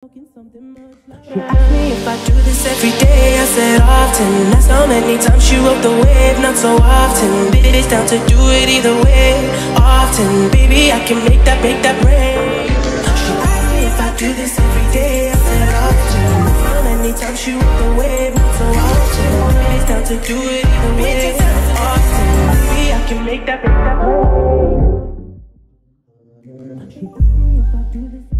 She asked me if I do this every day, I said often. That's how many times she rode the wave, not so often. Baby, it's down to do it either way, often Baby, I can make that, make that rain. She asked me if I do this every day, I said often. That's how many times she rode the wave, not so often. Baby, it's down to do it either way, often Baby, I can make that, make that rain. She asked me if I do this